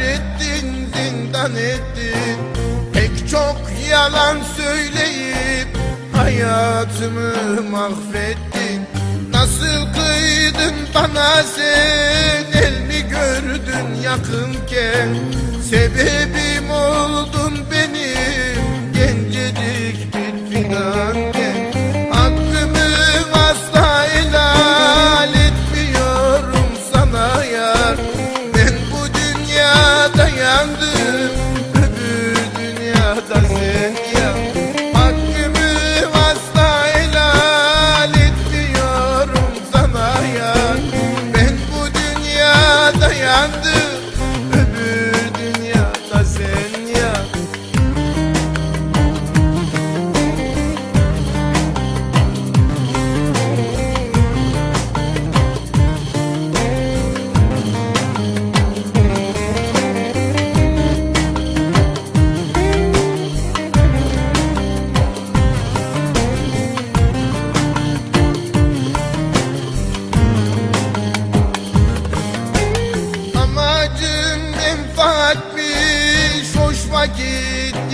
ettin zindan ettin. Pek çok yalan söyleyip hayatımı mahvettin. Nasıl kıydın bana sen? El mi gördün yakınken? Sebebim oldun benim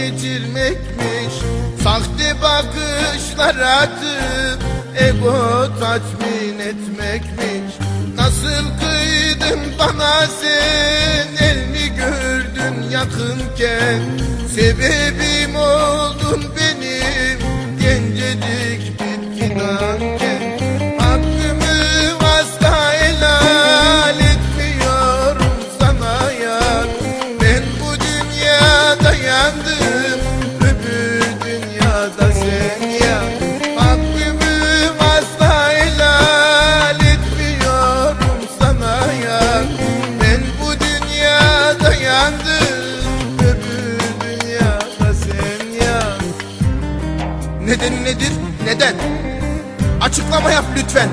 geçirmekmiş. Sahte bakışlar atıp Ego tatmin etmekmiş. Nasıl kıydın bana sen El mi gördün yakınken. Sebebim oldun benim Neden nedir? Neden? Açıklama yap lütfen.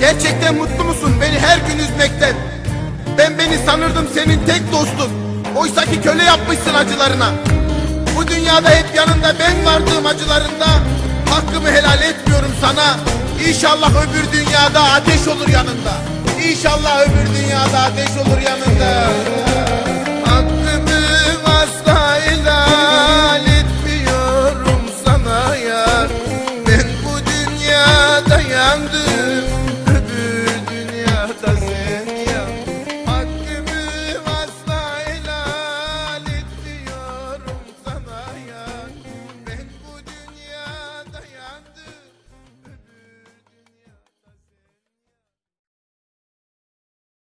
Gerçekten mutlu musun beni her gün üzmekten? Ben beni sanırdım senin tek dostun. Oysa ki köle yapmışsın acılarına. Bu dünyada hep yanında ben vardığım acılarında hakkımı helal etmiyorum sana. İnşallah öbür dünyada ateş olur yanında. İnşallah öbür dünyada ateş olur yanında. Efendim